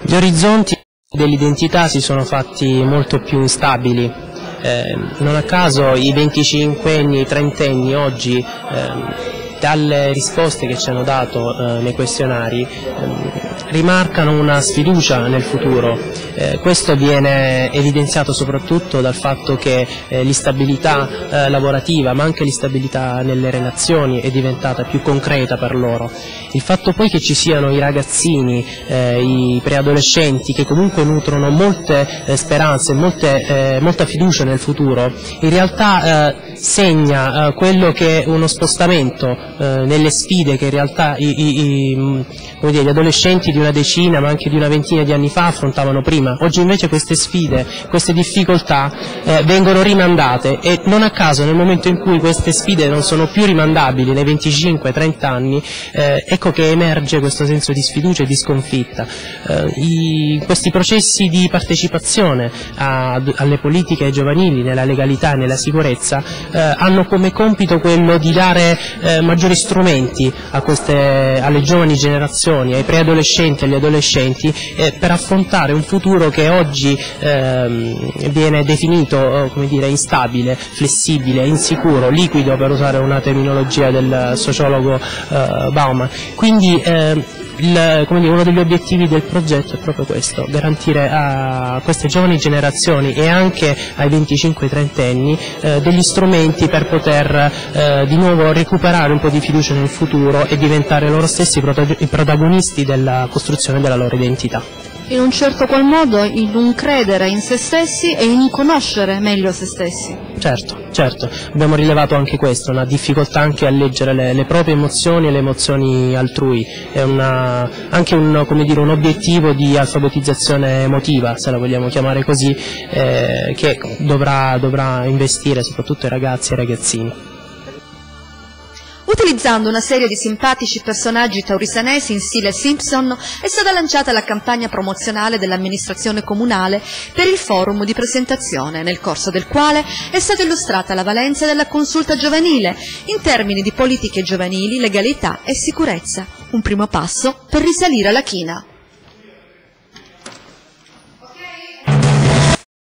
Gli orizzonti dell'identità si sono fatti molto più instabili. Eh, non a caso i 25 anni, i 30 anni oggi, eh, dalle risposte che ci hanno dato eh, nei questionari, ehm, rimarcano una sfiducia nel futuro. Eh, questo viene evidenziato soprattutto dal fatto che eh, l'instabilità eh, lavorativa ma anche l'instabilità nelle relazioni è diventata più concreta per loro. Il fatto poi che ci siano i ragazzini, eh, i preadolescenti che comunque nutrono molte eh, speranze, molte, eh, molta fiducia nel futuro, in realtà segna quello che è uno spostamento nelle sfide che in realtà i, i, i, dire, gli adolescenti di una decina ma anche di una ventina di anni fa affrontavano prima. Oggi invece queste sfide, queste difficoltà eh, vengono rimandate e non a caso nel momento in cui queste sfide non sono più rimandabili nei 25-30 anni, eh, ecco che emerge questo senso di sfiducia e di sconfitta. Eh, i, questi processi di partecipazione a, alle politiche giovanili, nella legalità e nella sicurezza, eh, hanno come compito quello di dare eh, maggiori strumenti queste, alle giovani generazioni, ai preadolescenti, agli adolescenti, eh, per affrontare un futuro che oggi ehm, viene definito eh, dire, instabile, flessibile, insicuro, liquido per usare una terminologia del sociologo eh, Bauman. Quindi, eh, il, dire, uno degli obiettivi del progetto è proprio questo, garantire a queste giovani generazioni e anche ai 25-30 anni eh, degli strumenti per poter eh, di nuovo recuperare un po' di fiducia nel futuro e diventare loro stessi i protagonisti della costruzione della loro identità in un certo qual modo in un credere in se stessi e in un conoscere meglio se stessi. Certo, certo, abbiamo rilevato anche questo, una difficoltà anche a leggere le, le proprie emozioni e le emozioni altrui, è una, anche un, dire, un, obiettivo di alfabetizzazione emotiva, se la vogliamo chiamare così, eh, che dovrà, dovrà investire soprattutto i ragazzi e i ragazzini. Utilizzando una serie di simpatici personaggi taurisanesi in stile Simpson è stata lanciata la campagna promozionale dell'amministrazione comunale per il forum di presentazione, nel corso del quale è stata illustrata la valenza della consulta giovanile in termini di politiche giovanili, legalità e sicurezza. Un primo passo per risalire alla china.